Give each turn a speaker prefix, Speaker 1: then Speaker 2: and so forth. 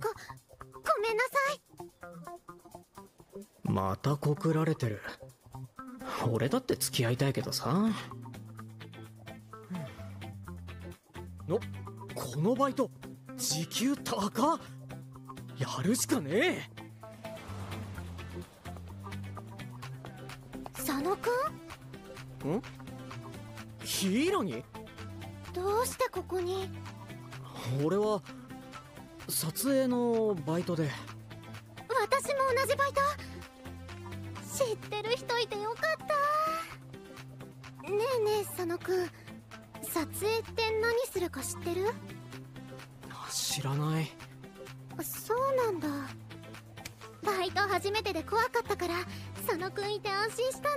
Speaker 1: ごごめんなさい。
Speaker 2: また告られてる。俺だって付き合いたいけどさ。のこのバイト時給高っ。やるしかね
Speaker 1: 佐野く
Speaker 2: えん？ヒイラギ
Speaker 1: んどうしてここに？
Speaker 2: 俺は撮影のバイトで。
Speaker 1: 私も同じバイト。知ってる人いてよかった。ねえねえ佐野くん。撮影って何するか知ってる？
Speaker 2: 知らない。
Speaker 1: そうなんだ。バイト初めてで怖かったから佐野くんいて安心したんだ